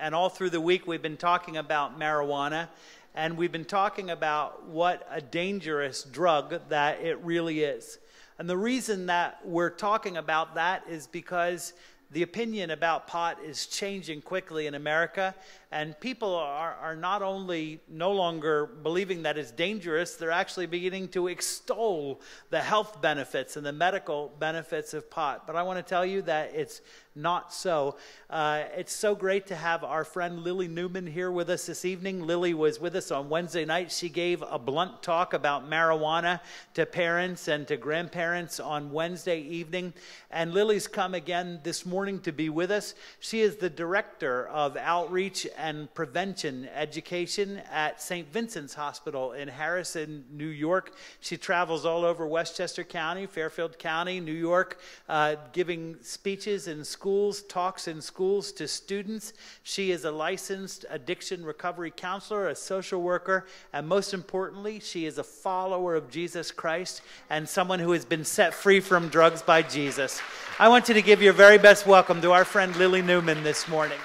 And all through the week, we've been talking about marijuana, and we've been talking about what a dangerous drug that it really is. And the reason that we're talking about that is because the opinion about pot is changing quickly in America, and people are, are not only no longer believing that it's dangerous, they're actually beginning to extol the health benefits and the medical benefits of pot. But I want to tell you that it's not so. Uh, it's so great to have our friend Lily Newman here with us this evening. Lily was with us on Wednesday night. She gave a blunt talk about marijuana to parents and to grandparents on Wednesday evening. And Lily's come again this morning to be with us. She is the director of outreach and prevention education at St. Vincent's Hospital in Harrison, New York. She travels all over Westchester County, Fairfield County, New York, uh, giving speeches in schools, talks in schools to students. She is a licensed addiction recovery counselor, a social worker, and most importantly, she is a follower of Jesus Christ and someone who has been set free from drugs by Jesus. I want you to give your very best welcome to our friend Lily Newman this morning.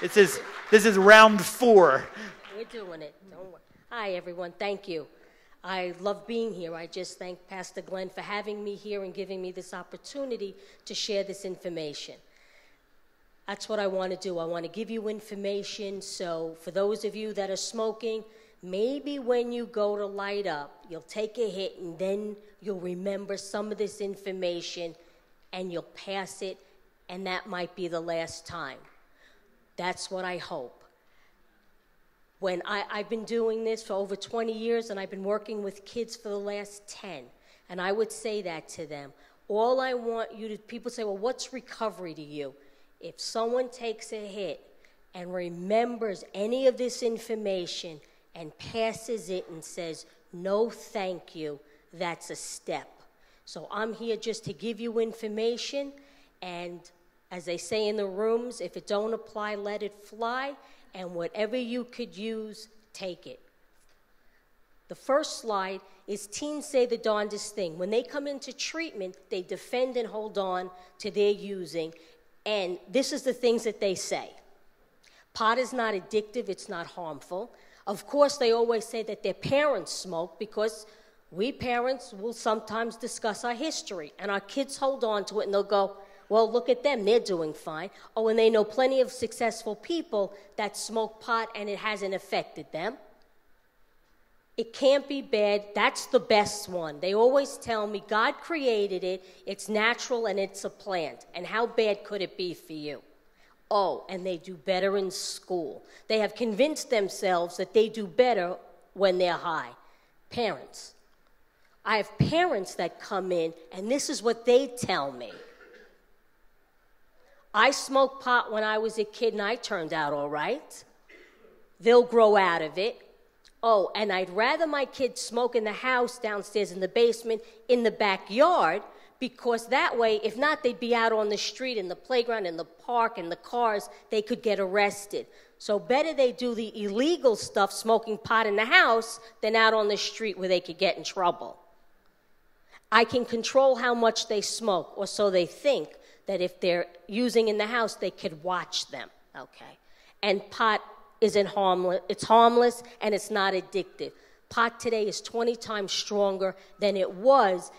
This is, this is round four. We're doing it. Hi, everyone. Thank you. I love being here. I just thank Pastor Glenn for having me here and giving me this opportunity to share this information. That's what I want to do. I want to give you information. So, for those of you that are smoking, maybe when you go to light up, you'll take a hit and then you'll remember some of this information and you'll pass it, and that might be the last time. That's what I hope. When I, I've been doing this for over 20 years and I've been working with kids for the last 10, and I would say that to them. All I want you to, people say, well, what's recovery to you? If someone takes a hit and remembers any of this information and passes it and says, no, thank you, that's a step. So I'm here just to give you information and as they say in the rooms, if it don't apply, let it fly, and whatever you could use, take it. The first slide is teens say the darndest thing. When they come into treatment, they defend and hold on to their using, and this is the things that they say. Pot is not addictive, it's not harmful. Of course, they always say that their parents smoke because we parents will sometimes discuss our history, and our kids hold on to it and they'll go, well, look at them, they're doing fine. Oh, and they know plenty of successful people that smoke pot and it hasn't affected them. It can't be bad. That's the best one. They always tell me God created it, it's natural, and it's a plant. And how bad could it be for you? Oh, and they do better in school. They have convinced themselves that they do better when they're high. Parents. I have parents that come in, and this is what they tell me. I smoked pot when I was a kid and I turned out all right. They'll grow out of it. Oh, and I'd rather my kids smoke in the house, downstairs in the basement, in the backyard, because that way, if not, they'd be out on the street, in the playground, in the park, in the cars, they could get arrested. So better they do the illegal stuff, smoking pot in the house, than out on the street where they could get in trouble. I can control how much they smoke, or so they think, that if they're using in the house, they could watch them, okay? And pot isn't harmless, it's harmless and it's not addictive. Pot today is 20 times stronger than it was.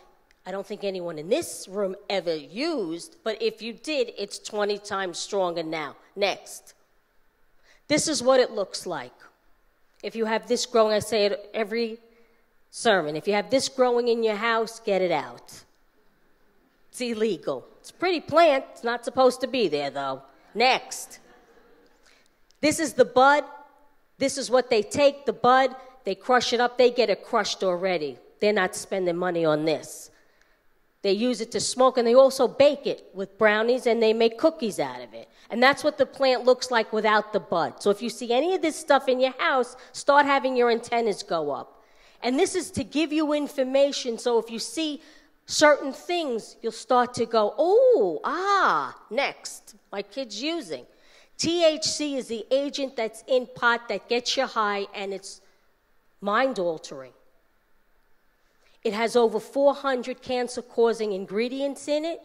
I don't think anyone in this room ever used, but if you did, it's 20 times stronger now. Next. This is what it looks like. If you have this growing, I say it every sermon. If you have this growing in your house, get it out. It's illegal. It's a pretty plant. It's not supposed to be there, though. Next. This is the bud. This is what they take the bud, they crush it up, they get it crushed already. They're not spending money on this. They use it to smoke and they also bake it with brownies and they make cookies out of it. And that's what the plant looks like without the bud. So if you see any of this stuff in your house, start having your antennas go up. And this is to give you information. So if you see certain things, you'll start to go, oh, ah, next. My kid's using. THC is the agent that's in pot that gets you high and it's mind altering. It has over 400 cancer causing ingredients in it.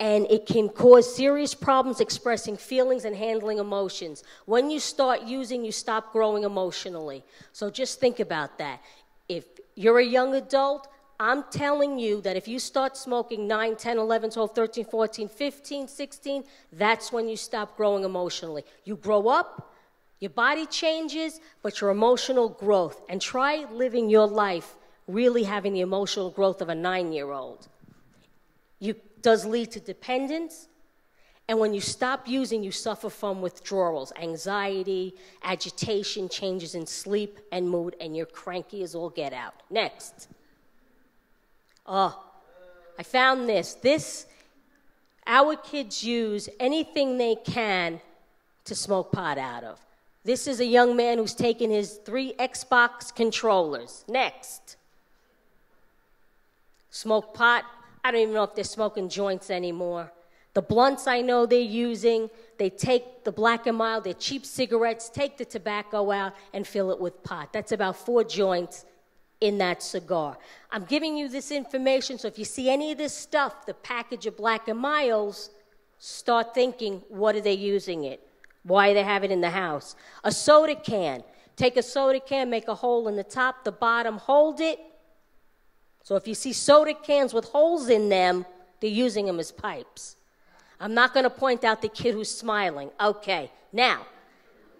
and it can cause serious problems expressing feelings and handling emotions. When you start using, you stop growing emotionally. So just think about that. If you're a young adult, I'm telling you that if you start smoking 9, 10, 11, 12, 13, 14, 15, 16, that's when you stop growing emotionally. You grow up, your body changes, but your emotional growth. And try living your life really having the emotional growth of a nine year old. It does lead to dependence. And when you stop using, you suffer from withdrawals, anxiety, agitation, changes in sleep and mood, and you're cranky as all get out. Next. Oh, I found this. This, our kids use anything they can to smoke pot out of. This is a young man who's taken his three Xbox controllers. Next. Smoke pot. I don't even know if they're smoking joints anymore. The blunts I know they're using, they take the black and mild, they're cheap cigarettes, take the tobacco out, and fill it with pot. That's about four joints in that cigar. I'm giving you this information, so if you see any of this stuff, the package of Black and Milds, start thinking, what are they using it? Why do they have it in the house? A soda can. Take a soda can, make a hole in the top, the bottom, hold it. So if you see soda cans with holes in them, they're using them as pipes. I'm not going to point out the kid who's smiling. Okay, now,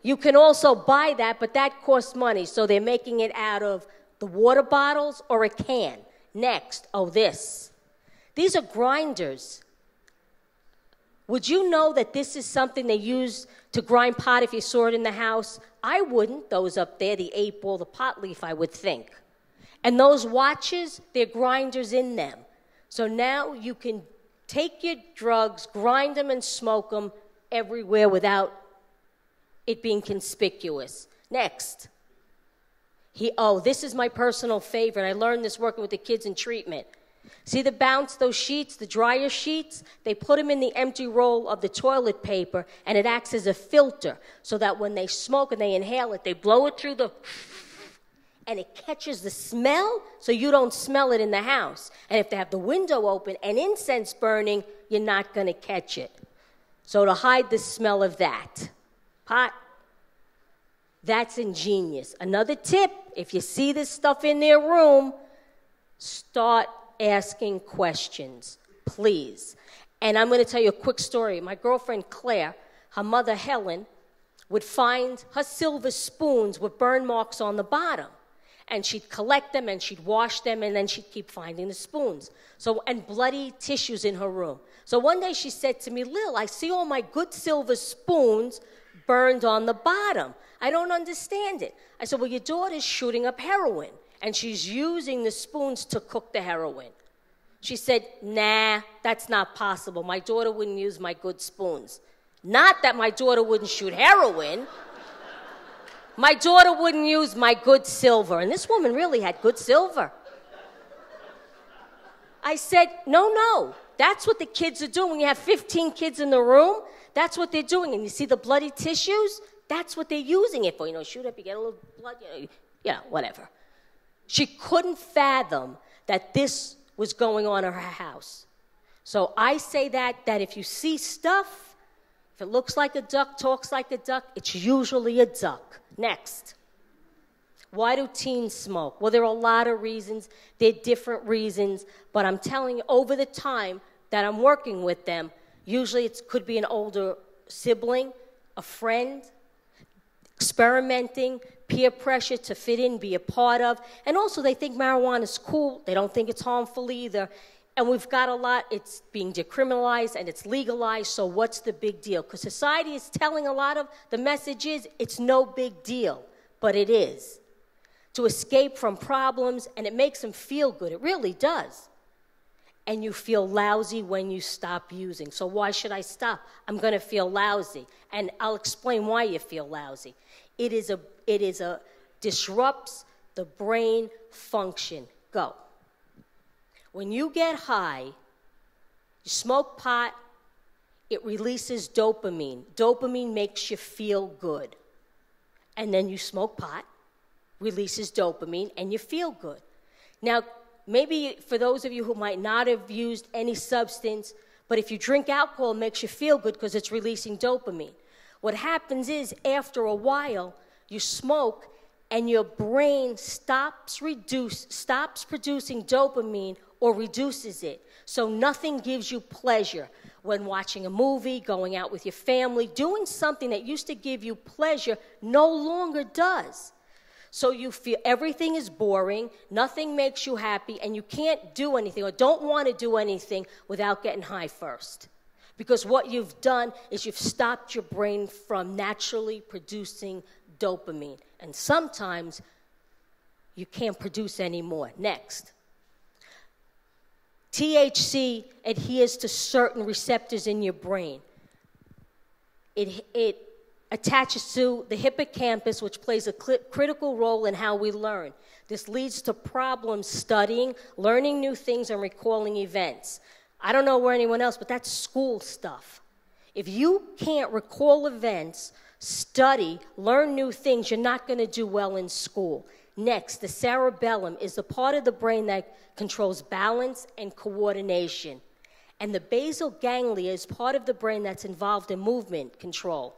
you can also buy that, but that costs money. So they're making it out of the water bottles or a can. Next, oh, this. These are grinders. Would you know that this is something they use to grind pot if you saw it in the house? I wouldn't. Those up there, the eight ball, the pot leaf, I would think. And those watches, they're grinders in them. So now you can take your drugs, grind them, and smoke them everywhere without it being conspicuous. Next. He, oh, this is my personal favorite. I learned this working with the kids in treatment. See the bounce, those sheets, the dryer sheets? They put them in the empty roll of the toilet paper and it acts as a filter so that when they smoke and they inhale it, they blow it through the and it catches the smell so you don't smell it in the house. And if they have the window open and incense burning, you're not going to catch it. So to hide the smell of that, pot that's ingenious. Another tip if you see this stuff in their room, start asking questions, please. And I'm going to tell you a quick story. My girlfriend Claire, her mother Helen, would find her silver spoons with burn marks on the bottom. And she'd collect them and she'd wash them and then she'd keep finding the spoons. So, and bloody tissues in her room. So one day she said to me, Lil, I see all my good silver spoons burned on the bottom. I don't understand it. I said, Well, your daughter's shooting up heroin, and she's using the spoons to cook the heroin. She said, Nah, that's not possible. My daughter wouldn't use my good spoons. Not that my daughter wouldn't shoot heroin. My daughter wouldn't use my good silver. And this woman really had good silver. I said, No, no. That's what the kids are doing. When you have 15 kids in the room, that's what they're doing. And you see the bloody tissues? That's what they're using it for. You know, shoot up, you get a little blood, you know, you know, whatever. She couldn't fathom that this was going on in her house. So I say that that if you see stuff, if it looks like a duck, talks like a duck, it's usually a duck. Next. Why do teens smoke? Well, there are a lot of reasons. They're different reasons, but I'm telling you, over the time that I'm working with them, usually it could be an older sibling, a friend, experimenting, peer pressure to fit in, be a part of. And also, they think marijuana is cool. They don't think it's harmful either. And we've got a lot, it's being decriminalized and it's legalized, so what's the big deal? Because society is telling a lot of the message is it's no big deal, but it is. To escape from problems, and it makes them feel good. It really does. And you feel lousy when you stop using. So, why should I stop? I'm going to feel lousy. And I'll explain why you feel lousy. It is a, it is a, disrupts the brain function. Go. When you get high, you smoke pot, it releases dopamine. Dopamine makes you feel good. And then you smoke pot, releases dopamine, and you feel good. Now, maybe for those of you who might not have used any substance, But if you drink alcohol, it makes you feel good because it's releasing dopamine. What happens is, after a while, you smoke and your brain stops reduce stops producing dopamine or reduces it. So nothing gives you pleasure when watching a movie, going out with your family, doing something that used to give you pleasure no longer does. So you feel everything is boring, nothing makes you happy, and you can't do anything or don't want to do anything without getting high first. Because what you've done is you've stopped your brain from naturally producing dopamine. And sometimes you can't produce anymore. Next. THC adheres to certain receptors in your brain. It, it attaches to the hippocampus, which plays a cl- critical role in how we learn. This leads to problems studying, learning new things, and recalling events. I don't know where anyone else, but that's school stuff. If you can't recall events, study, learn new things, you're not going to do well in school. Next, the cerebellum is the part of the brain that controls balance and coordination. And the basal ganglia is part of the brain that's involved in movement control,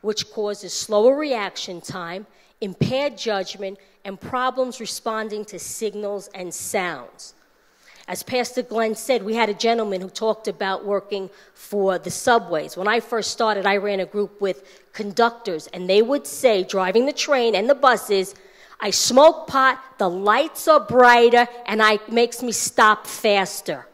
which causes slower reaction time, impaired judgment, and problems responding to signals and sounds. As Pastor Glenn said, we had a gentleman who talked about working for the subways. When I first started, I ran a group with conductors, and they would say, driving the train and the buses, I smoke pot, the lights are brighter, and it makes me stop faster.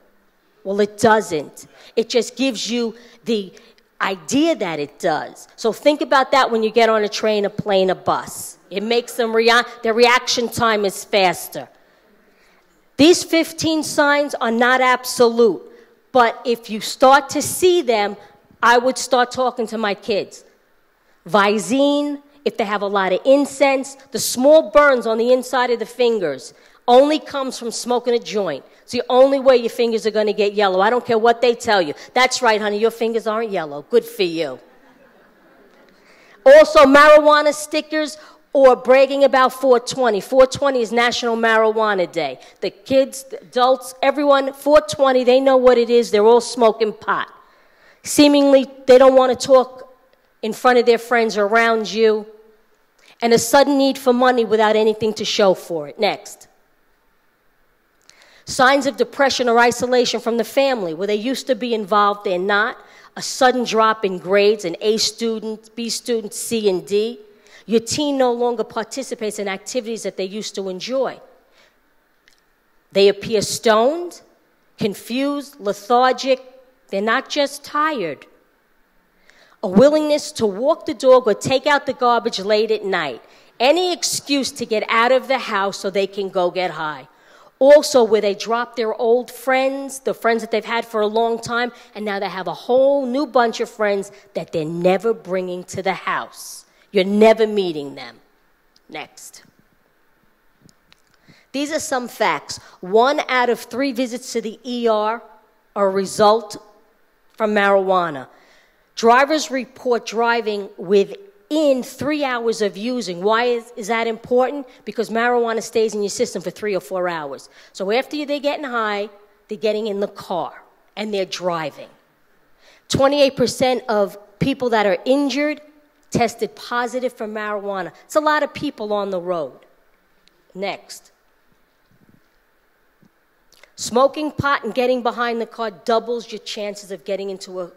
Well, it doesn't. It just gives you the idea that it does. So think about that when you get on a train, a plane, a bus. It makes them rea- their reaction time is faster. These 15 signs are not absolute, but if you start to see them, I would start talking to my kids. Visine, if they have a lot of incense, the small burns on the inside of the fingers only comes from smoking a joint. It's the only way your fingers are going to get yellow. I don't care what they tell you. That's right, honey, your fingers aren't yellow. Good for you. Also, marijuana stickers or bragging about 420. 420 is National Marijuana Day. The kids, the adults, everyone, 420, they know what it is. They're all smoking pot. Seemingly, they don't want to talk in front of their friends or around you. And a sudden need for money without anything to show for it. Next. Signs of depression or isolation from the family, where they used to be involved, they're not. A sudden drop in grades, an A student, B student, C and D your teen no longer participates in activities that they used to enjoy. They appear stoned, confused, lethargic. They're not just tired. A willingness to walk the dog or take out the garbage late at night. Any excuse to get out of the house so they can go get high. Also, where they drop their old friends, the friends that they've had for a long time, and now they have a whole new bunch of friends that they're never bringing to the house. You're never meeting them. Next. These are some facts. One out of three visits to the ER are a result from marijuana. Drivers report driving within three hours of using. Why is, is that important? Because marijuana stays in your system for three or four hours. So after they're getting high, they're getting in the car and they're driving. 28% of people that are injured tested positive for marijuana. It's a lot of people on the road. Next. Smoking pot and getting behind the car doubles your chances of getting into a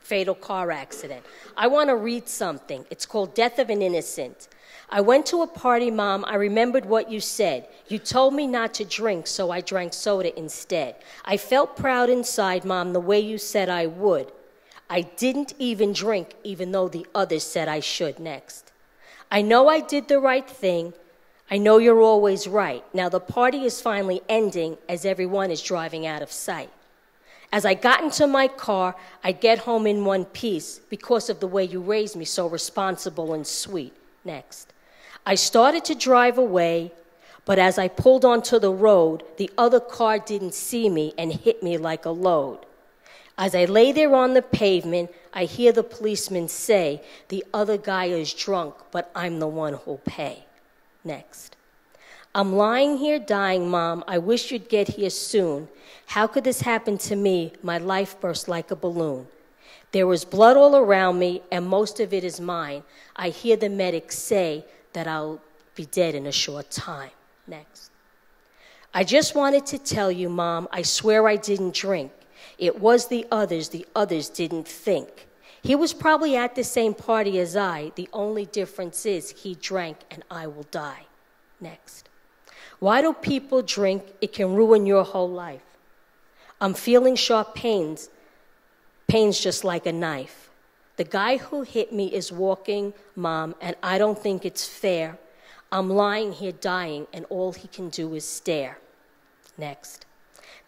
fatal car accident. I want to read something. It's called Death of an Innocent. I went to a party, Mom. I remembered what you said. You told me not to drink, so I drank soda instead. I felt proud inside, Mom, the way you said I would. I didn't even drink, even though the others said I should next. I know I did the right thing. I know you're always right. Now the party is finally ending as everyone is driving out of sight. As I got into my car, I'd get home in one piece because of the way you raised me so responsible and sweet. Next. I started to drive away, but as I pulled onto the road, the other car didn't see me and hit me like a load. As I lay there on the pavement, I hear the policeman say, The other guy is drunk, but I'm the one who'll pay. Next. I'm lying here dying, Mom. I wish you'd get here soon. How could this happen to me? My life burst like a balloon. There was blood all around me, and most of it is mine. I hear the medic say that I'll be dead in a short time. Next. I just wanted to tell you, Mom, I swear I didn't drink. It was the others, the others didn't think. He was probably at the same party as I. The only difference is he drank and I will die. Next. Why do people drink? It can ruin your whole life. I'm feeling sharp pains, pains just like a knife. The guy who hit me is walking, Mom, and I don't think it's fair. I'm lying here dying, and all he can do is stare. Next.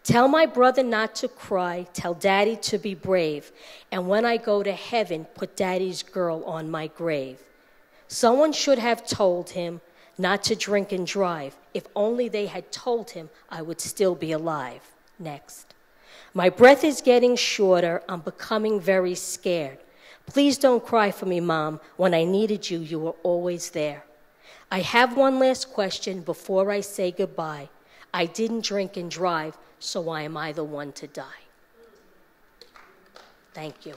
Tell my brother not to cry. Tell daddy to be brave. And when I go to heaven, put daddy's girl on my grave. Someone should have told him not to drink and drive. If only they had told him, I would still be alive. Next. My breath is getting shorter. I'm becoming very scared. Please don't cry for me, Mom. When I needed you, you were always there. I have one last question before I say goodbye. I didn't drink and drive, so why am I the one to die? Thank you.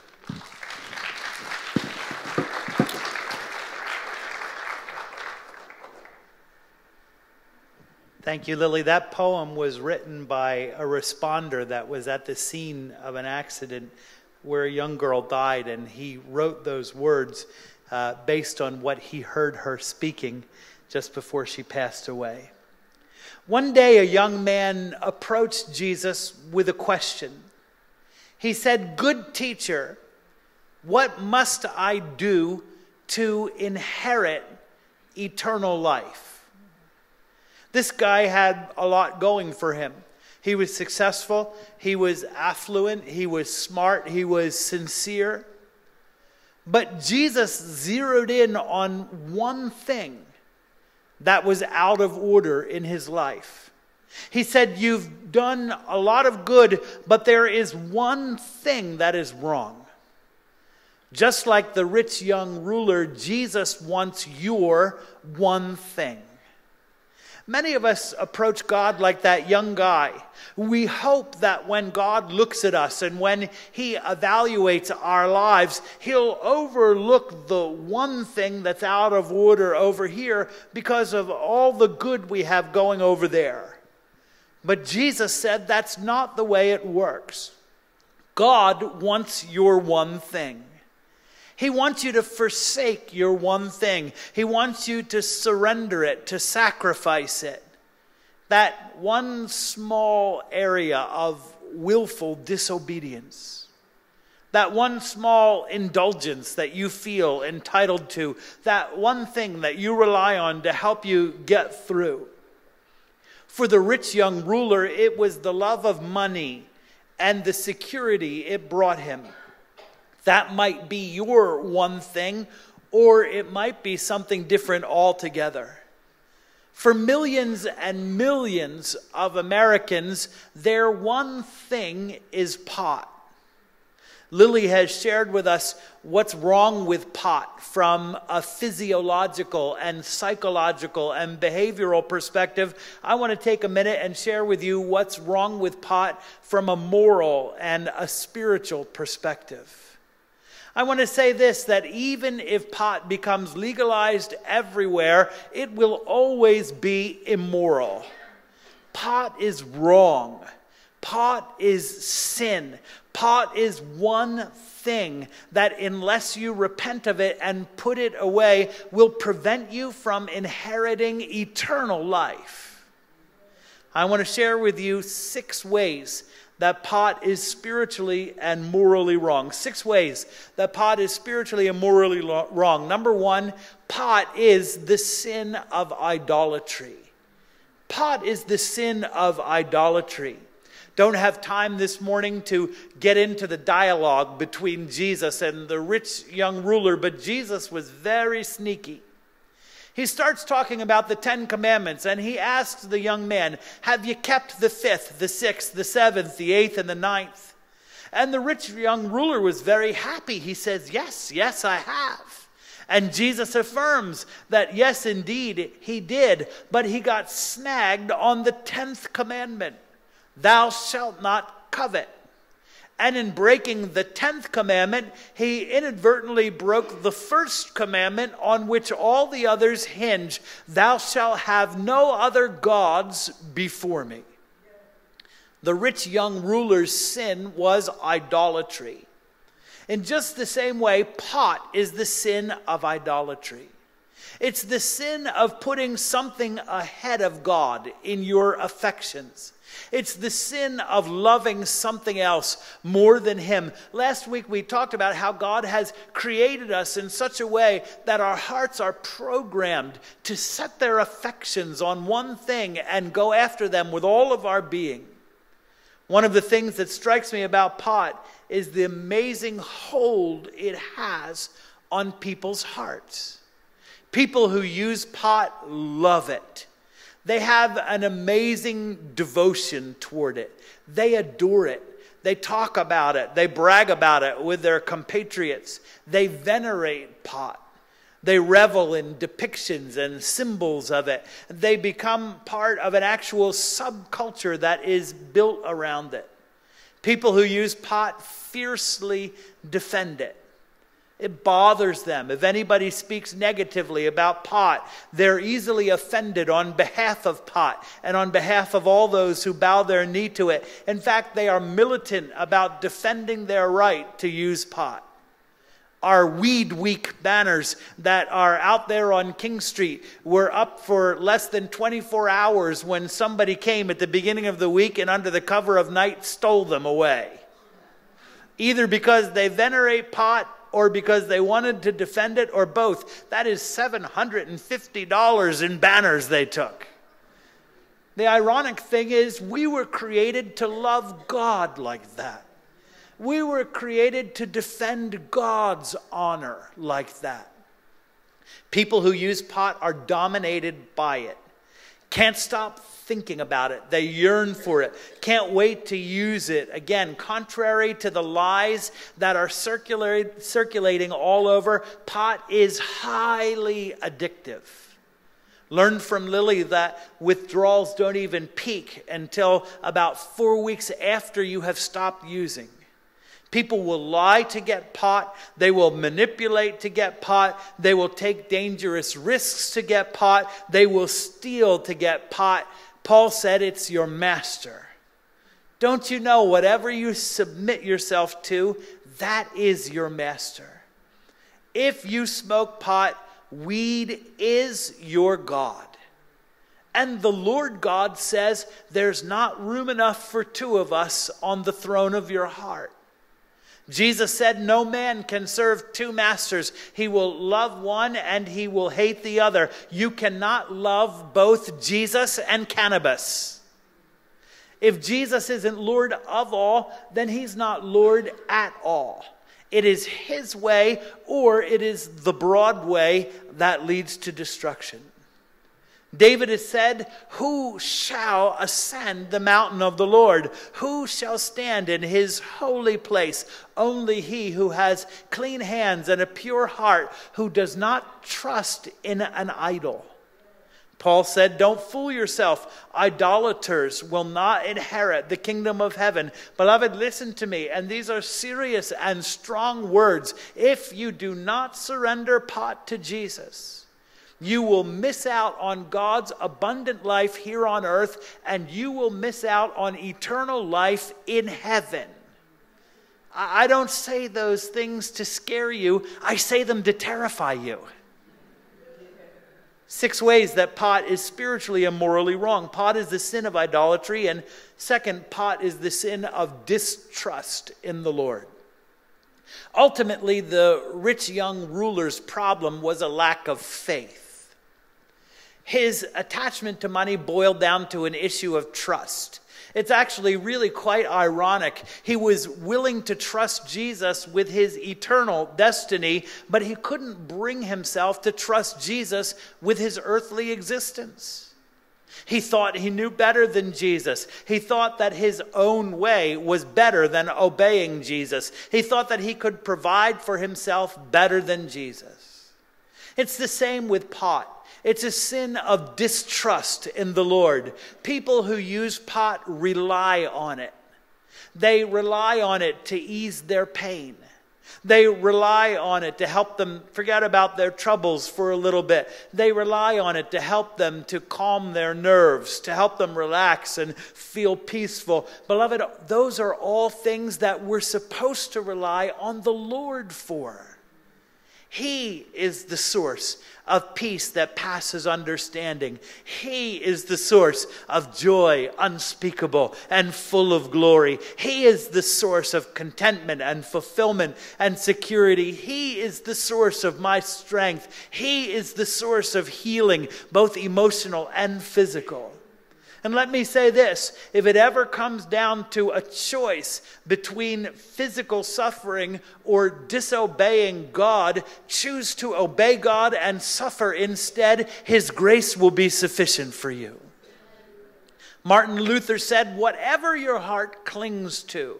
Thank you, Lily. That poem was written by a responder that was at the scene of an accident where a young girl died, and he wrote those words uh, based on what he heard her speaking just before she passed away. One day, a young man approached Jesus with a question. He said, Good teacher, what must I do to inherit eternal life? This guy had a lot going for him. He was successful, he was affluent, he was smart, he was sincere. But Jesus zeroed in on one thing that was out of order in his life. He said, You've done a lot of good, but there is one thing that is wrong. Just like the rich young ruler, Jesus wants your one thing. Many of us approach God like that young guy. We hope that when God looks at us and when He evaluates our lives, He'll overlook the one thing that's out of order over here because of all the good we have going over there. But Jesus said that's not the way it works. God wants your one thing. He wants you to forsake your one thing. He wants you to surrender it, to sacrifice it. That one small area of willful disobedience. That one small indulgence that you feel entitled to. That one thing that you rely on to help you get through. For the rich young ruler, it was the love of money and the security it brought him. That might be your one thing, or it might be something different altogether. For millions and millions of Americans, their one thing is pot. Lily has shared with us what's wrong with pot from a physiological and psychological and behavioral perspective. I want to take a minute and share with you what's wrong with pot from a moral and a spiritual perspective. I want to say this that even if pot becomes legalized everywhere, it will always be immoral. Pot is wrong. Pot is sin. Pot is one thing that, unless you repent of it and put it away, will prevent you from inheriting eternal life. I want to share with you six ways that pot is spiritually and morally wrong. Six ways that pot is spiritually and morally wrong. Number one, pot is the sin of idolatry. Pot is the sin of idolatry. Don't have time this morning to get into the dialogue between Jesus and the rich young ruler, but Jesus was very sneaky he starts talking about the Ten Commandments and he asks the young man, Have you kept the fifth, the sixth, the seventh, the eighth, and the ninth? And the rich young ruler was very happy. He says, Yes, yes, I have. And Jesus affirms that, yes, indeed, he did, but he got snagged on the 10th commandment Thou shalt not covet. And in breaking the 10th commandment, he inadvertently broke the first commandment on which all the others hinge Thou shalt have no other gods before me. The rich young ruler's sin was idolatry. In just the same way, pot is the sin of idolatry. It's the sin of putting something ahead of God in your affections. It's the sin of loving something else more than Him. Last week we talked about how God has created us in such a way that our hearts are programmed to set their affections on one thing and go after them with all of our being. One of the things that strikes me about pot is the amazing hold it has on people's hearts. People who use pot love it. They have an amazing devotion toward it. They adore it. They talk about it. They brag about it with their compatriots. They venerate pot. They revel in depictions and symbols of it. They become part of an actual subculture that is built around it. People who use pot fiercely defend it. It bothers them. If anybody speaks negatively about pot, they're easily offended on behalf of pot and on behalf of all those who bow their knee to it. In fact, they are militant about defending their right to use pot our Weed Week banners that are out there on King Street were up for less than 24 hours when somebody came at the beginning of the week and under the cover of night stole them away. Either because they venerate pot or because they wanted to defend it or both. That is $750 in banners they took. The ironic thing is, we were created to love God like that. We were created to defend God's honor like that. People who use pot are dominated by it. Can't stop thinking about it. They yearn for it. Can't wait to use it. Again, contrary to the lies that are circulating all over, pot is highly addictive. Learned from Lily that withdrawals don't even peak until about four weeks after you have stopped using. People will lie to get pot. They will manipulate to get pot. They will take dangerous risks to get pot. They will steal to get pot. Paul said it's your master. Don't you know whatever you submit yourself to, that is your master? If you smoke pot, weed is your God. And the Lord God says, There's not room enough for two of us on the throne of your heart. Jesus said, No man can serve two masters. He will love one and he will hate the other. You cannot love both Jesus and cannabis. If Jesus isn't Lord of all, then he's not Lord at all. It is his way or it is the broad way that leads to destruction. David has said, Who shall ascend the mountain of the Lord? Who shall stand in his holy place? Only he who has clean hands and a pure heart, who does not trust in an idol. Paul said, Don't fool yourself. Idolaters will not inherit the kingdom of heaven. Beloved, listen to me. And these are serious and strong words. If you do not surrender pot to Jesus, you will miss out on God's abundant life here on earth, and you will miss out on eternal life in heaven. I don't say those things to scare you, I say them to terrify you. Six ways that pot is spiritually and morally wrong. Pot is the sin of idolatry, and second, pot is the sin of distrust in the Lord. Ultimately, the rich young ruler's problem was a lack of faith his attachment to money boiled down to an issue of trust. It's actually really quite ironic. He was willing to trust Jesus with his eternal destiny, but he couldn't bring himself to trust Jesus with his earthly existence. He thought he knew better than Jesus. He thought that his own way was better than obeying Jesus. He thought that he could provide for himself better than Jesus. It's the same with pot. It's a sin of distrust in the Lord. People who use pot rely on it. They rely on it to ease their pain. They rely on it to help them forget about their troubles for a little bit. They rely on it to help them to calm their nerves, to help them relax and feel peaceful. Beloved, those are all things that we're supposed to rely on the Lord for. He is the source of peace that passes understanding. He is the source of joy unspeakable and full of glory. He is the source of contentment and fulfillment and security. He is the source of my strength. He is the source of healing, both emotional and physical. And let me say this if it ever comes down to a choice between physical suffering or disobeying God, choose to obey God and suffer instead. His grace will be sufficient for you. Martin Luther said, Whatever your heart clings to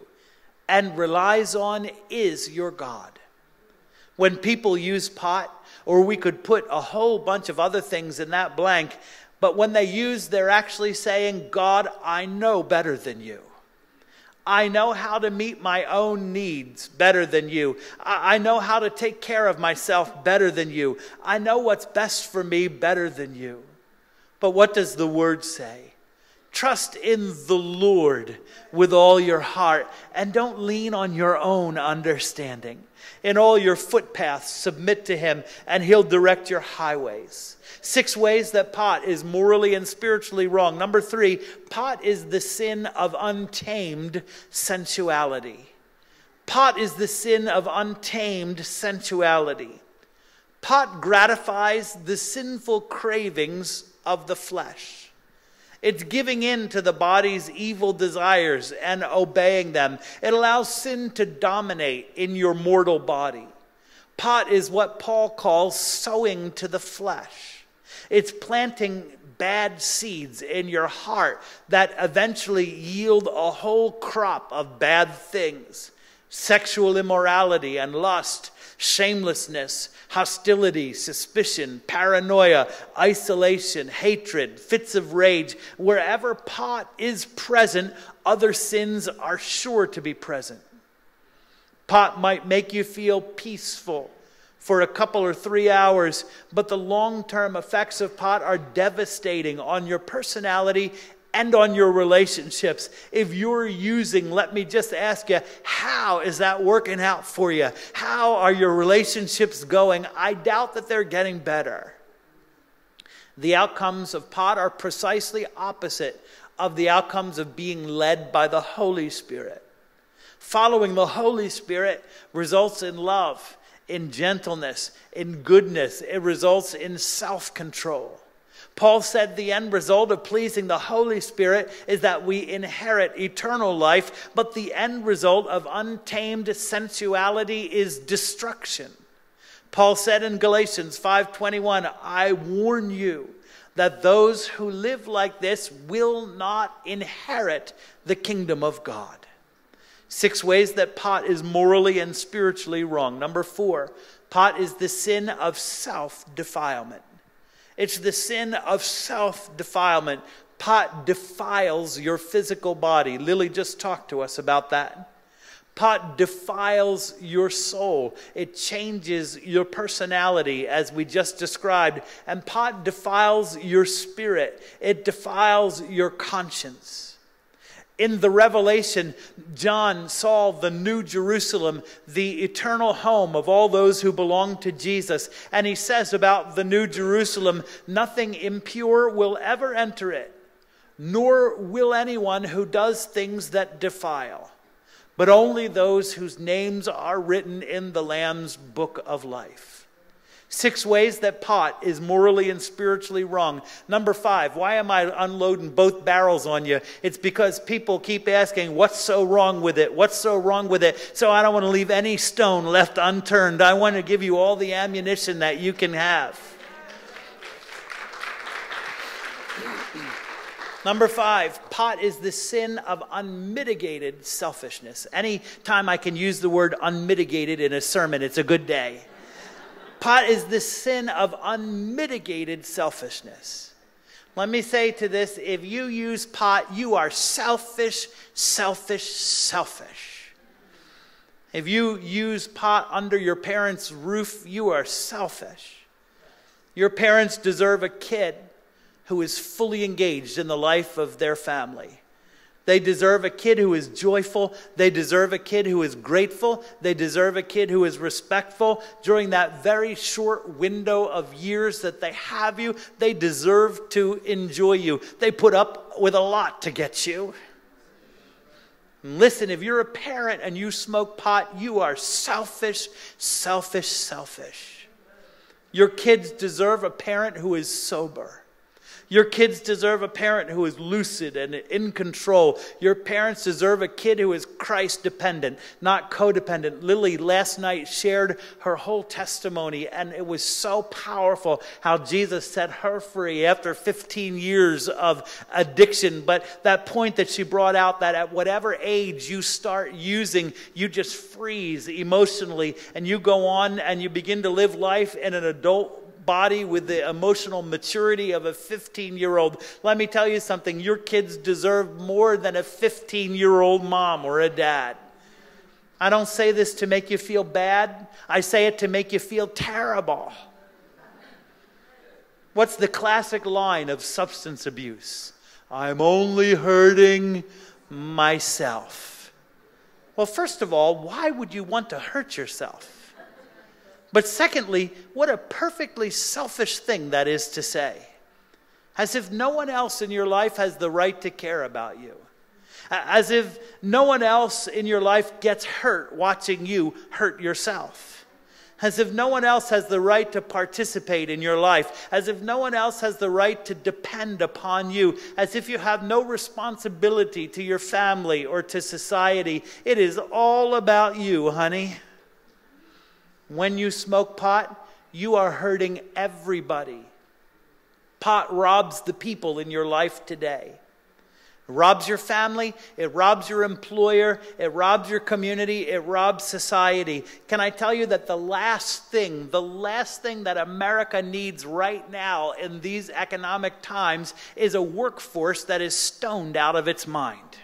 and relies on is your God. When people use pot, or we could put a whole bunch of other things in that blank, but when they use, they're actually saying, God, I know better than you. I know how to meet my own needs better than you. I know how to take care of myself better than you. I know what's best for me better than you. But what does the word say? Trust in the Lord with all your heart and don't lean on your own understanding. In all your footpaths, submit to Him and He'll direct your highways. Six ways that pot is morally and spiritually wrong. Number three, pot is the sin of untamed sensuality. Pot is the sin of untamed sensuality. Pot gratifies the sinful cravings of the flesh. It's giving in to the body's evil desires and obeying them. It allows sin to dominate in your mortal body. Pot is what Paul calls sowing to the flesh. It's planting bad seeds in your heart that eventually yield a whole crop of bad things sexual immorality and lust, shamelessness, hostility, suspicion, paranoia, isolation, hatred, fits of rage. Wherever pot is present, other sins are sure to be present. Pot might make you feel peaceful for a couple or three hours, but the long term effects of pot are devastating on your personality and on your relationships. If you're using, let me just ask you, how is that working out for you? How are your relationships going? I doubt that they're getting better. The outcomes of pot are precisely opposite of the outcomes of being led by the Holy Spirit. Following the Holy Spirit results in love in gentleness, in goodness. It results in self control. Paul said the end result of pleasing the Holy Spirit is that we inherit eternal life, but the end result of untamed sensuality is destruction. Paul said in Galatians 5:21, "I warn you that those who live like this will not inherit the kingdom of God." Six ways that pot is morally and spiritually wrong. Number four, pot is the sin of self defilement. It's the sin of self defilement. Pot defiles your physical body. Lily just talked to us about that. Pot defiles your soul. It changes your personality, as we just described. And pot defiles your spirit. It defiles your conscience in the Revelation, John saw the New Jerusalem, the eternal home of all those who belong to Jesus. And he says about the New Jerusalem, nothing impure will ever enter it, nor will anyone who does things that defile, but only those whose names are written in the Lamb's book of life. Six ways that pot is morally and spiritually wrong. Number five, why am I unloading both barrels on you? It's because people keep asking, what's so wrong with it? What's so wrong with it? So I don't want to leave any stone left unturned. I want to give you all the ammunition that you can have. Number five, pot is the sin of unmitigated selfishness. Anytime I can use the word unmitigated in a sermon, it's a good day Pot is the sin of unmitigated selfishness. Let me say to this if you use pot, you are selfish, selfish, selfish. If you use pot under your parents' roof, you are selfish. Your parents deserve a kid who is fully engaged in the life of their family. They deserve a kid who is joyful. They deserve a kid who is grateful. They deserve a kid who is respectful. During that very short window of years that they have you, they deserve to enjoy you. They put up with a lot to get you. Listen, if you're a parent and you smoke pot, you are selfish, selfish, selfish. Your kids deserve a parent who is sober. Your kids deserve a parent who is lucid and in control. Your parents deserve a kid who is Christ dependent, not codependent. Lily last night shared her whole testimony, and it was so powerful how Jesus set her free after 15 years of addiction. But that point that she brought out that at whatever age you start using, you just freeze emotionally and you go on and you begin to live life in an adult body with the emotional maturity of a 15 year old. Let me tell you something your kids deserve more than a 15 year old mom or a dad. I don't say this to make you feel bad, I say it to make you feel terrible. What's the classic line of substance abuse? I'm only hurting myself. Well, first of all, why would you want to hurt yourself? But secondly, what a perfectly selfish thing that is to say. As if no one else in your life has the right to care about you. As if no one else in your life gets hurt watching you hurt yourself. As if no one else has the right to participate in your life. As if no one else has the right to depend upon you. As if you have no responsibility to your family or to society. It is all about you, honey. When you smoke pot, you are hurting everybody. Pot robs the people in your life today. It robs your family, it robs your employer, it robs your community, it robs society. Can I tell you that the last thing, the last thing that America needs right now in these economic times is a workforce that is stoned out of its mind?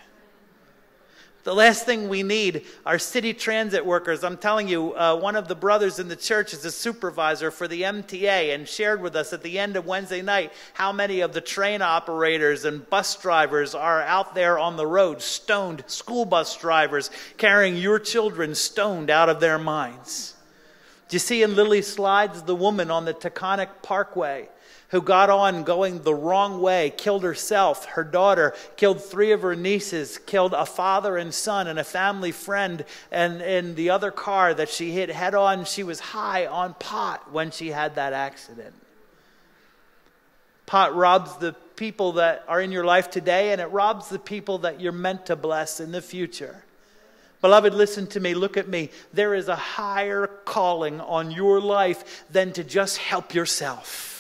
The last thing we need are city transit workers. I'm telling you, uh, one of the brothers in the church is a supervisor for the MTA and shared with us at the end of Wednesday night how many of the train operators and bus drivers are out there on the road, stoned, school bus drivers carrying your children stoned out of their minds. Do you see in Lily Slides the woman on the Taconic Parkway? Who got on going the wrong way, killed herself, her daughter, killed three of her nieces, killed a father and son and a family friend, and in the other car that she hit head on, she was high on pot when she had that accident. Pot robs the people that are in your life today, and it robs the people that you're meant to bless in the future. Beloved, listen to me, look at me. There is a higher calling on your life than to just help yourself.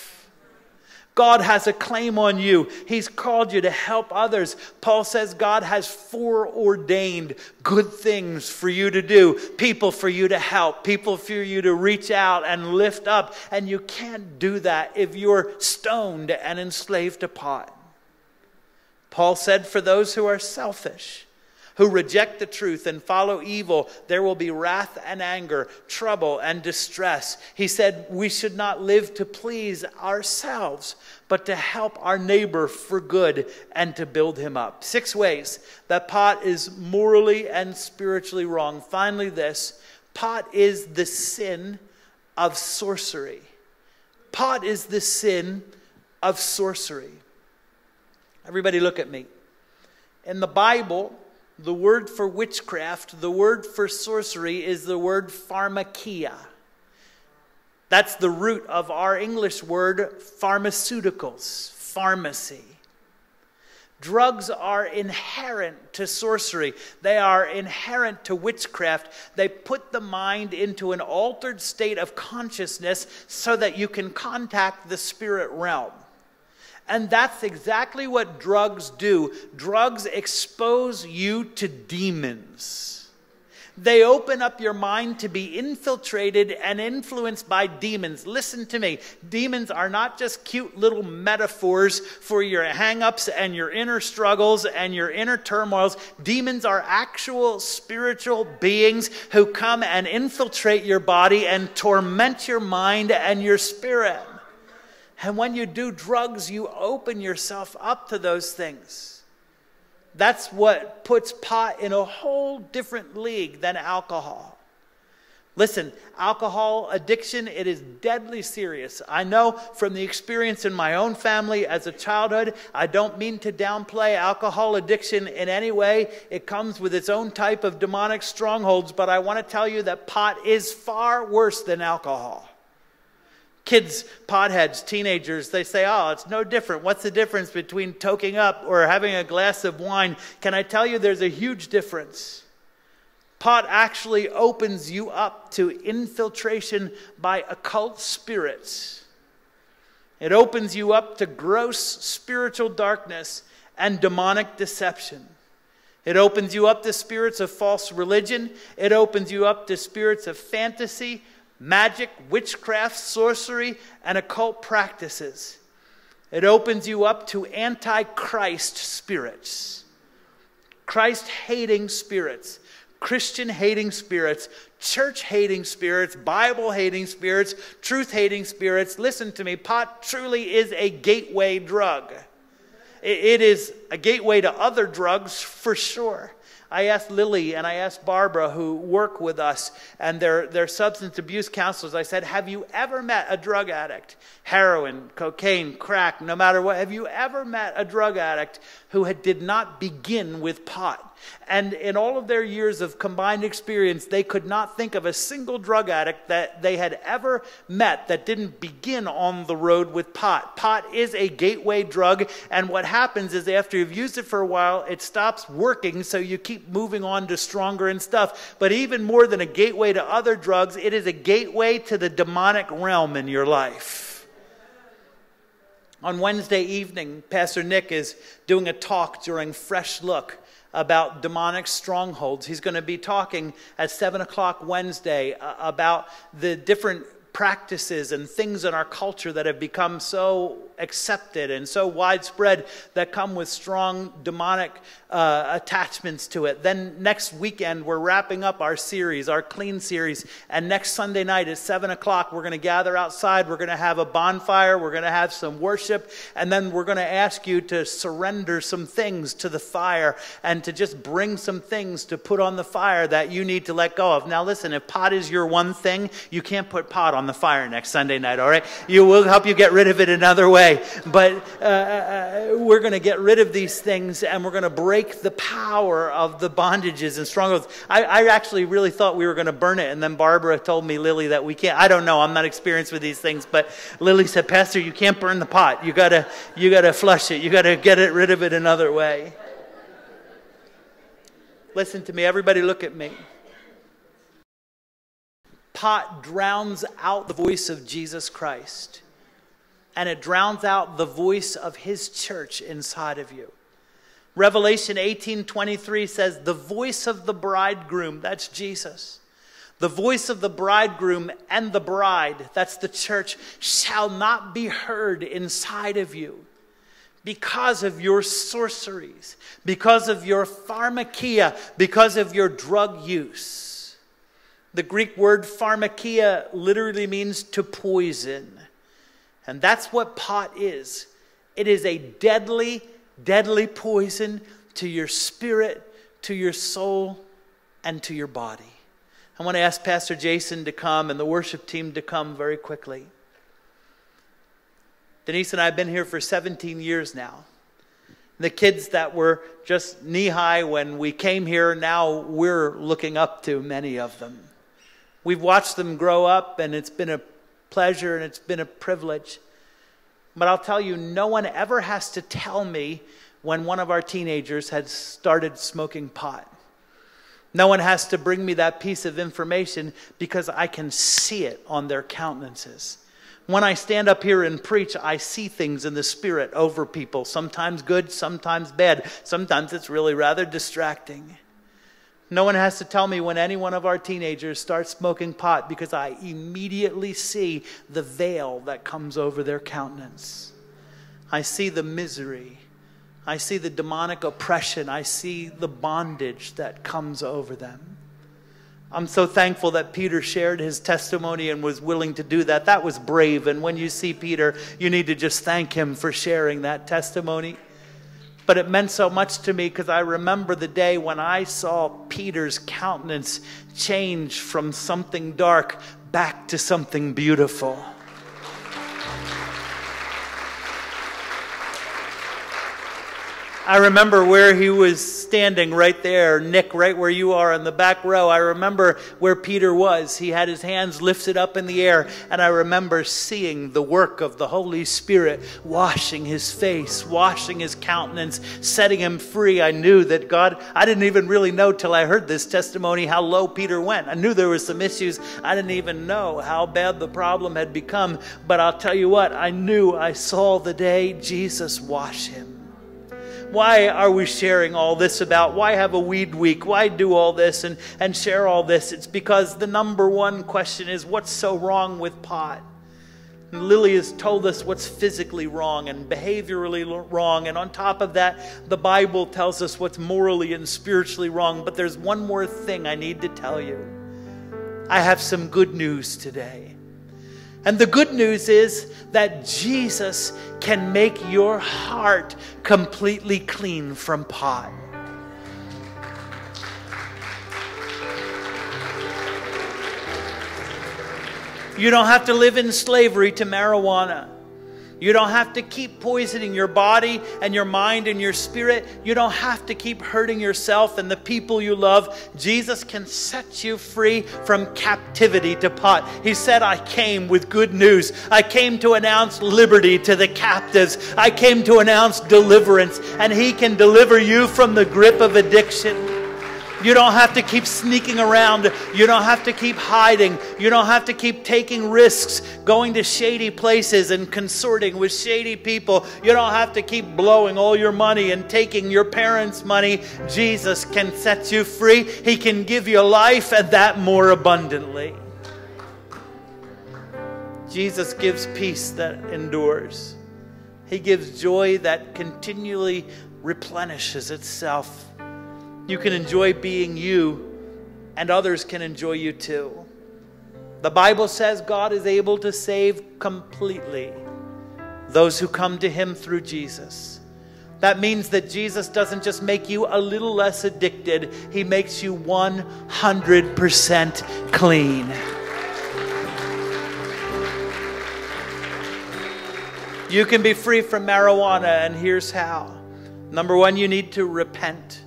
God has a claim on you. He's called you to help others. Paul says God has foreordained good things for you to do, people for you to help, people for you to reach out and lift up. And you can't do that if you're stoned and enslaved to pot. Paul said, For those who are selfish, who reject the truth and follow evil, there will be wrath and anger, trouble and distress. He said, We should not live to please ourselves, but to help our neighbor for good and to build him up. Six ways that pot is morally and spiritually wrong. Finally, this pot is the sin of sorcery. Pot is the sin of sorcery. Everybody, look at me. In the Bible, the word for witchcraft, the word for sorcery, is the word pharmakeia. That's the root of our English word pharmaceuticals, pharmacy. Drugs are inherent to sorcery. They are inherent to witchcraft. They put the mind into an altered state of consciousness so that you can contact the spirit realm. And that's exactly what drugs do. Drugs expose you to demons. They open up your mind to be infiltrated and influenced by demons. Listen to me. Demons are not just cute little metaphors for your hangups and your inner struggles and your inner turmoils. Demons are actual spiritual beings who come and infiltrate your body and torment your mind and your spirit. And when you do drugs, you open yourself up to those things. That's what puts pot in a whole different league than alcohol. Listen, alcohol addiction, it is deadly serious. I know from the experience in my own family as a childhood, I don't mean to downplay alcohol addiction in any way. It comes with its own type of demonic strongholds, but I want to tell you that pot is far worse than alcohol. Kids, potheads, teenagers, they say, oh, it's no different. What's the difference between toking up or having a glass of wine? Can I tell you there's a huge difference? Pot actually opens you up to infiltration by occult spirits. It opens you up to gross spiritual darkness and demonic deception. It opens you up to spirits of false religion. It opens you up to spirits of fantasy magic, witchcraft, sorcery, and occult practices. It opens you up to antichrist spirits, Christ hating spirits, Christian hating spirits, church hating spirits, Bible hating spirits, truth hating spirits. Listen to me, pot truly is a gateway drug. It is a gateway to other drugs for sure. I asked Lily and I asked Barbara, who work with us, and they're, they're substance abuse counselors. I said, Have you ever met a drug addict? Heroin, cocaine, crack, no matter what. Have you ever met a drug addict who had, did not begin with pot? And in all of their years of combined experience, they could not think of a single drug addict that they had ever met that didn't begin on the road with pot. Pot is a gateway drug, and what happens is after you've used it for a while, it stops working, so you keep moving on to stronger and stuff. But even more than a gateway to other drugs, it is a gateway to the demonic realm in your life. On Wednesday evening, Pastor Nick is doing a talk during Fresh Look about demonic strongholds. He's going to be talking at 7 o'clock Wednesday uh, about the different practices and things in our culture that have become so accepted and so widespread that come with strong demonic uh, attachments to it. Then next weekend, we're wrapping up our series, our clean series. And next Sunday night at 7 o'clock, we're going to gather outside. We're going to have a bonfire. We're going to have some worship. And then we're going to ask you to surrender some things to the fire and to just bring some things to put on the fire that you need to let go of. Now, listen, if pot is your one thing, you can't put pot on the fire next Sunday night, all right? You will help you get rid of it another way. But uh, uh we're going to get rid of these things and we're going to break the power of the bondages and strongholds. I, I actually really thought we were going to burn it. And then Barbara told me, Lily, that we can't. I don't know. I'm not experienced with these things. But Lily said, Pastor, you can't burn the pot. You got to you gotta flush it. You got to get it rid of it another way. Listen to me. Everybody look at me pot drowns out the voice of Jesus Christ and it drowns out the voice of his church inside of you. Revelation 18:23 says the voice of the bridegroom, that's Jesus. The voice of the bridegroom and the bride, that's the church, shall not be heard inside of you because of your sorceries, because of your pharmakeia, because of your drug use. The Greek word pharmakeia literally means to poison. And that's what pot is it is a deadly, deadly poison to your spirit, to your soul, and to your body. I want to ask Pastor Jason to come and the worship team to come very quickly. Denise and I have been here for 17 years now. The kids that were just knee high when we came here, now we're looking up to many of them. We've watched them grow up, and it's been a pleasure and it's been a privilege. But I'll tell you, no one ever has to tell me when one of our teenagers had started smoking pot. No one has to bring me that piece of information because I can see it on their countenances. When I stand up here and preach, I see things in the spirit over people, sometimes good, sometimes bad. Sometimes it's really rather distracting. No one has to tell me when any one of our teenagers starts smoking pot because I immediately see the veil that comes over their countenance. I see the misery. I see the demonic oppression. I see the bondage that comes over them. I'm so thankful that Peter shared his testimony and was willing to do that. That was brave. And when you see Peter, you need to just thank him for sharing that testimony. But it meant so much to me because I remember the day when I saw Peter's countenance change from something dark back to something beautiful. I remember where he was standing right there, Nick, right where you are in the back row. I remember where Peter was. He had his hands lifted up in the air, and I remember seeing the work of the Holy Spirit washing his face, washing his countenance, setting him free. I knew that God, I didn't even really know till I heard this testimony how low Peter went. I knew there were some issues. I didn't even know how bad the problem had become. But I'll tell you what, I knew I saw the day Jesus wash him. Why are we sharing all this about? Why have a weed week? Why do all this and, and share all this? It's because the number one question is what's so wrong with pot? Lily has told us what's physically wrong and behaviorally wrong. And on top of that, the Bible tells us what's morally and spiritually wrong. But there's one more thing I need to tell you. I have some good news today. And the good news is that Jesus can make your heart completely clean from pot. You don't have to live in slavery to marijuana. You don't have to keep poisoning your body and your mind and your spirit. You don't have to keep hurting yourself and the people you love. Jesus can set you free from captivity to pot. He said, I came with good news. I came to announce liberty to the captives. I came to announce deliverance, and He can deliver you from the grip of addiction. You don't have to keep sneaking around. You don't have to keep hiding. You don't have to keep taking risks, going to shady places and consorting with shady people. You don't have to keep blowing all your money and taking your parents' money. Jesus can set you free. He can give you life and that more abundantly. Jesus gives peace that endures. He gives joy that continually replenishes itself. You can enjoy being you, and others can enjoy you too. The Bible says God is able to save completely those who come to Him through Jesus. That means that Jesus doesn't just make you a little less addicted, He makes you 100% clean. You can be free from marijuana, and here's how. Number one, you need to repent.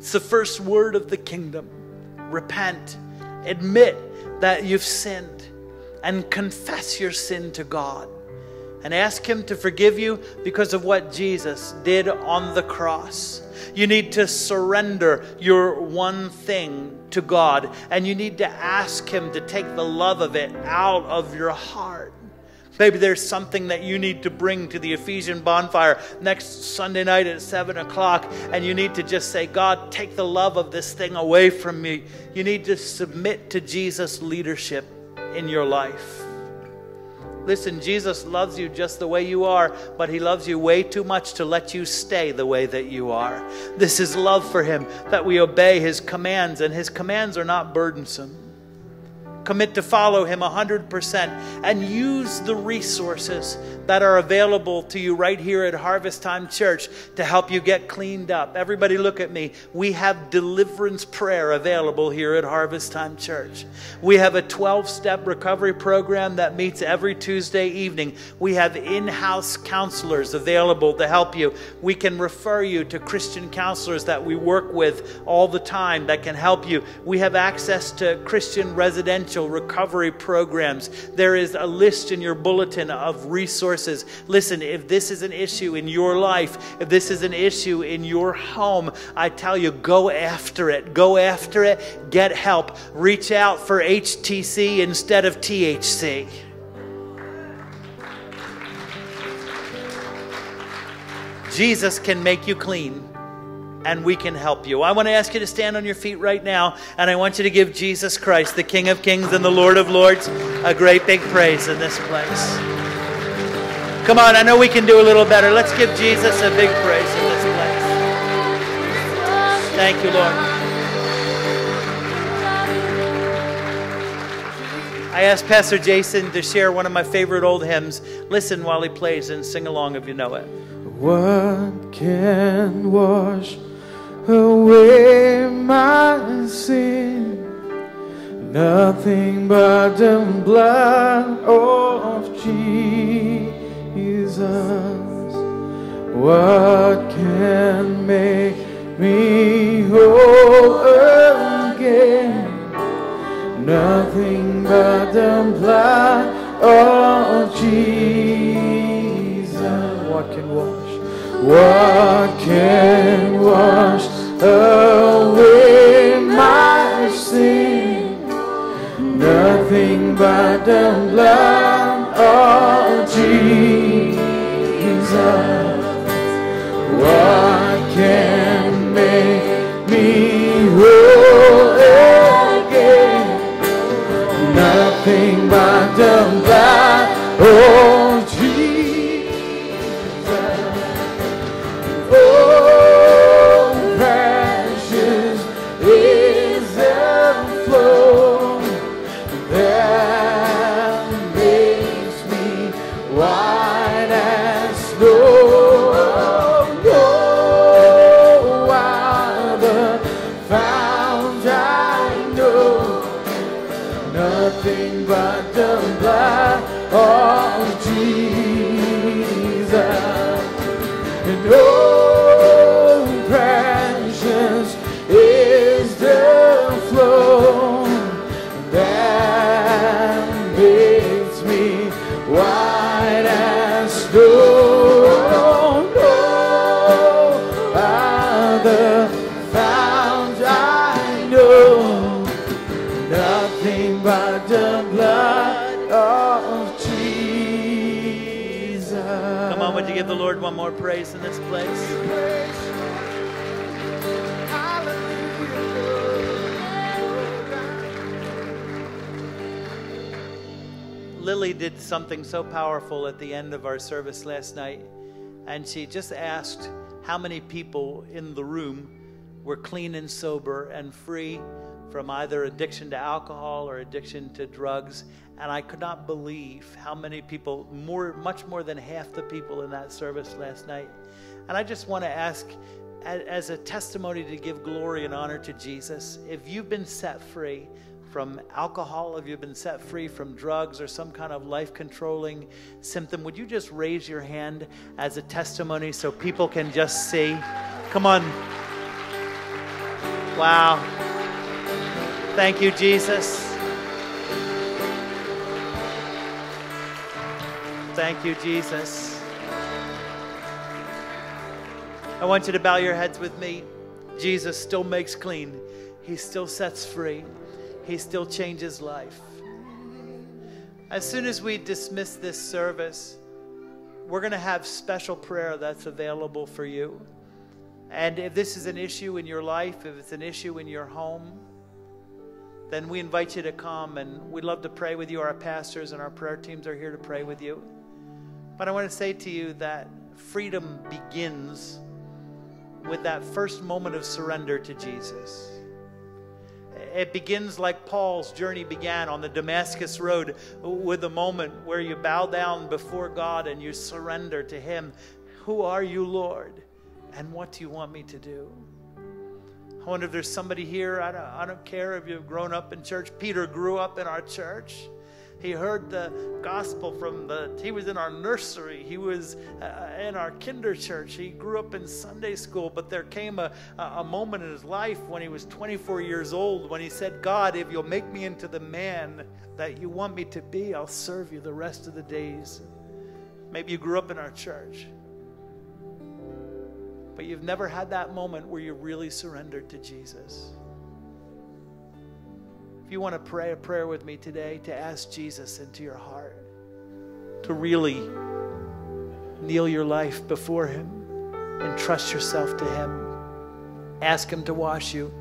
It's the first word of the kingdom. Repent. Admit that you've sinned and confess your sin to God and ask Him to forgive you because of what Jesus did on the cross. You need to surrender your one thing to God and you need to ask Him to take the love of it out of your heart. Maybe there's something that you need to bring to the Ephesian bonfire next Sunday night at 7 o'clock, and you need to just say, God, take the love of this thing away from me. You need to submit to Jesus' leadership in your life. Listen, Jesus loves you just the way you are, but he loves you way too much to let you stay the way that you are. This is love for him, that we obey his commands, and his commands are not burdensome. Commit to follow Him 100% and use the resources that are available to you right here at Harvest Time Church to help you get cleaned up. Everybody, look at me. We have deliverance prayer available here at Harvest Time Church. We have a 12 step recovery program that meets every Tuesday evening. We have in house counselors available to help you. We can refer you to Christian counselors that we work with all the time that can help you. We have access to Christian residential recovery programs. There is a list in your bulletin of resources. Listen, if this is an issue in your life, if this is an issue in your home, I tell you, go after it. Go after it. Get help. Reach out for HTC instead of THC. Jesus can make you clean. and we can help you. I want to ask you to stand on your feet right now, and I want you to give Jesus Christ, the King of Kings and the Lord of Lords, a great big praise in this place. Come on, I know we can do a little better. Let's give Jesus a big praise in this place. Thank you, Lord. I asked Pastor Jason to share one of my favorite old hymns. Listen while he plays and sing along if you know it. What can wash away my sin? Nothing but the blood of Jesus. What can make me whole again? Nothing but the blood of Jesus. What can wash? What can wash away my sin? Nothing but the blood of Jesus. What something so powerful at the end of our service last night, and she just asked how many people in the room were clean and sober and free from either addiction to alcohol or addiction to drugs. And I could not believe how many people, more, much more than half the people in that service last night. And I just want to ask, as a testimony to give glory and honor to Jesus, if you've been set free from alcohol, Have you've been set free from drugs or some kind of life controlling symptom, would you just raise your hand as a testimony so people can just see? Come on. Wow. Thank you, Jesus. Thank you, Jesus. I want you to bow your heads with me. Jesus still makes clean, He still sets free, He still changes life. As soon as we dismiss this service, we're going to have special prayer that's available for you. And if this is an issue in your life, if it's an issue in your home, then we invite you to come and we'd love to pray with you. Our pastors and our prayer teams are here to pray with you. But I want to say to you that freedom begins with that first moment of surrender to Jesus. It begins like Paul's journey began on the Damascus Road with a moment where you bow down before God and you surrender to Him. Who are you, Lord? And what do you want me to do? I wonder if there's somebody here. I don't, I don't care if you've grown up in church. Peter grew up in our church. He heard the gospel from the, he was in our nursery. He was uh, in our kinder church. He grew up in Sunday school, but there came a, a moment in his life when he was 24 years old when he said, God, if you'll make me into the man that you want me to be, I'll serve you the rest of the days. Maybe you grew up in our church, but you've never had that moment where you really surrendered to Jesus. If you want to pray a prayer with me today to ask Jesus into your heart, to really kneel your life before Him and trust yourself to Him, ask Him to wash you.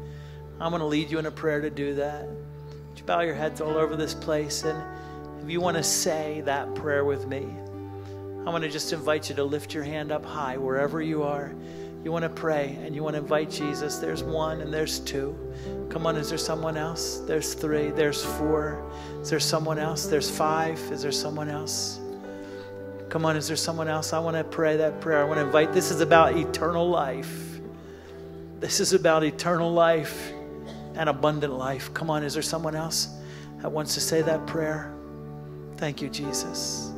I'm going to lead you in a prayer to do that. Would you bow your heads all over this place? And if you want to say that prayer with me, I want to just invite you to lift your hand up high wherever you are. You want to pray and you want to invite Jesus. There's one and there's two. Come on, is there someone else? There's three, there's four. Is there someone else? There's five. Is there someone else? Come on, is there someone else? I want to pray that prayer. I want to invite. This is about eternal life. This is about eternal life and abundant life. Come on, is there someone else that wants to say that prayer? Thank you, Jesus.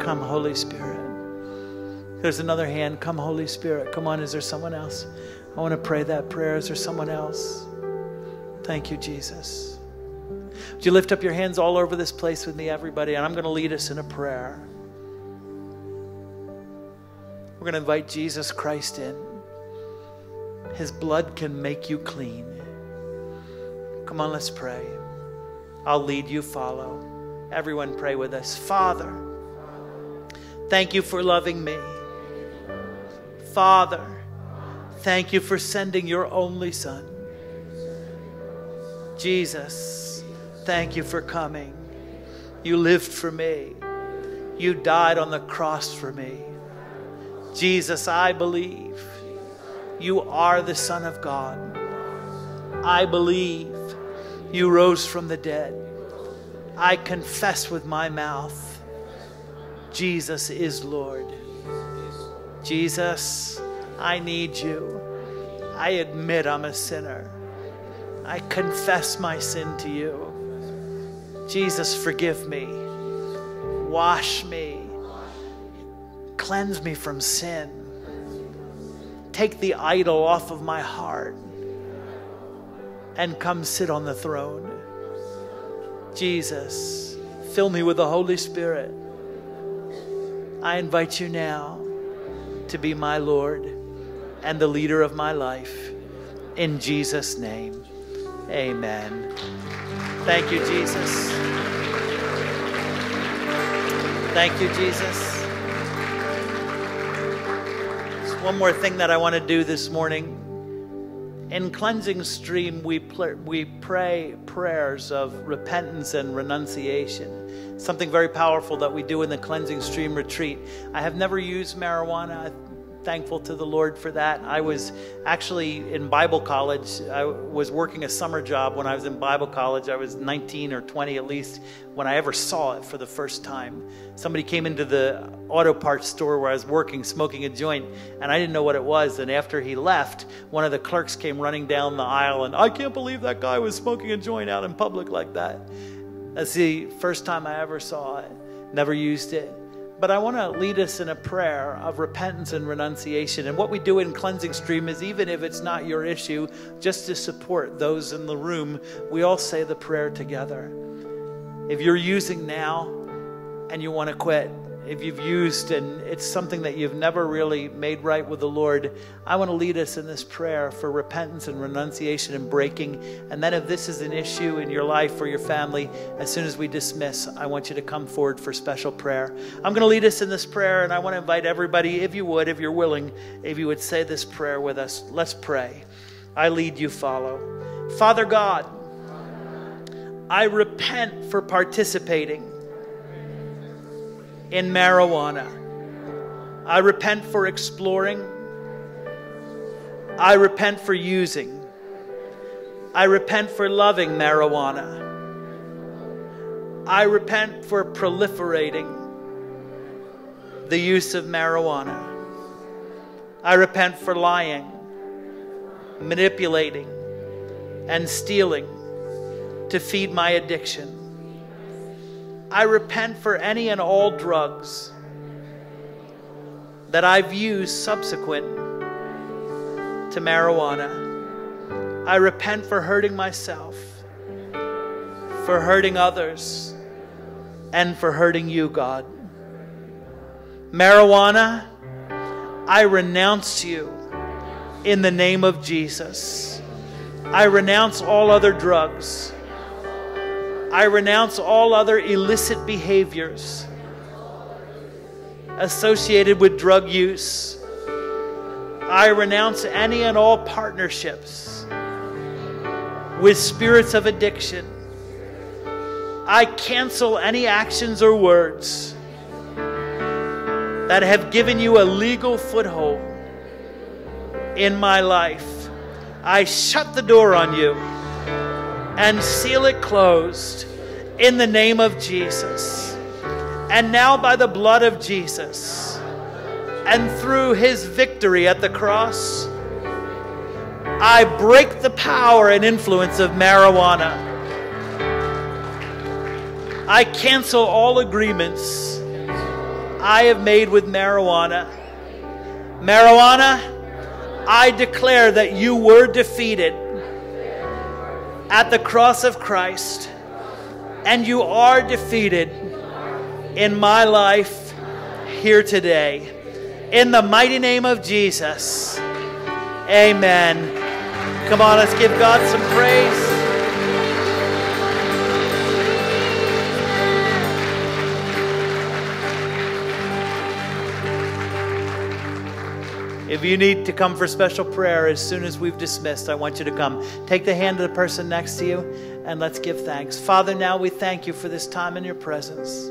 Come, Holy Spirit. There's another hand. Come, Holy Spirit. Come on, is there someone else? I want to pray that prayer. Is there someone else? Thank you, Jesus. Would you lift up your hands all over this place with me, everybody? And I'm going to lead us in a prayer. We're going to invite Jesus Christ in. His blood can make you clean. Come on, let's pray. I'll lead you, follow. Everyone, pray with us. Father, thank you for loving me. Father, thank you for sending your only Son. Jesus, thank you for coming. You lived for me. You died on the cross for me. Jesus, I believe you are the Son of God. I believe you rose from the dead. I confess with my mouth Jesus is Lord. Jesus, I need you. I admit I'm a sinner. I confess my sin to you. Jesus, forgive me. Wash me. Cleanse me from sin. Take the idol off of my heart and come sit on the throne. Jesus, fill me with the Holy Spirit. I invite you now to be my Lord and the leader of my life. In Jesus' name, amen. Thank you, Jesus. Thank you, Jesus. There's one more thing that I want to do this morning. In Cleansing Stream, we, we pray prayers of repentance and renunciation. Something very powerful that we do in the Cleansing Stream retreat. I have never used marijuana thankful to the Lord for that. I was actually in Bible college. I was working a summer job when I was in Bible college. I was 19 or 20 at least when I ever saw it for the first time. Somebody came into the auto parts store where I was working, smoking a joint, and I didn't know what it was. And after he left, one of the clerks came running down the aisle, and I can't believe that guy was smoking a joint out in public like that. That's the first time I ever saw it. Never used it. But I want to lead us in a prayer of repentance and renunciation. And what we do in Cleansing Stream is even if it's not your issue, just to support those in the room, we all say the prayer together. If you're using now and you want to quit, if you've used and it's something that you've never really made right with the Lord, I want to lead us in this prayer for repentance and renunciation and breaking. And then, if this is an issue in your life or your family, as soon as we dismiss, I want you to come forward for special prayer. I'm going to lead us in this prayer, and I want to invite everybody, if you would, if you're willing, if you would say this prayer with us. Let's pray. I lead you, follow. Father God, I repent for participating in marijuana. I repent for exploring. I repent for using. I repent for loving marijuana. I repent for proliferating the use of marijuana. I repent for lying, manipulating, and stealing to feed my addiction. I repent for any and all drugs that I've used subsequent to marijuana. I repent for hurting myself, for hurting others, and for hurting you, God. Marijuana, I renounce you in the name of Jesus. I renounce all other drugs. I renounce all other illicit behaviors associated with drug use. I renounce any and all partnerships with spirits of addiction. I cancel any actions or words that have given you a legal foothold in my life. I shut the door on you and seal it closed in the name of Jesus. And now, by the blood of Jesus and through his victory at the cross, I break the power and influence of marijuana. I cancel all agreements I have made with marijuana. Marijuana, I declare that you were defeated at the cross of Christ, and you are defeated in my life here today. In the mighty name of Jesus, amen. Come on, let's give God some praise. If you need to come for special prayer as soon as we've dismissed, I want you to come. Take the hand of the person next to you and let's give thanks. Father, now we thank you for this time in your presence.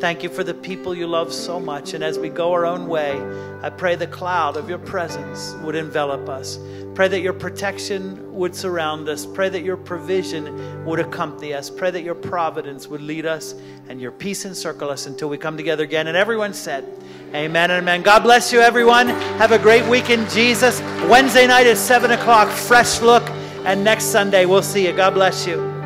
Thank you for the people you love so much. And as we go our own way, I pray the cloud of your presence would envelop us. Pray that your protection would surround us. Pray that your provision would accompany us. Pray that your providence would lead us and your peace encircle us until we come together again. And everyone said, Amen and amen. God bless you, everyone. Have a great week in Jesus. Wednesday night at 7 o'clock, fresh look. And next Sunday, we'll see you. God bless you.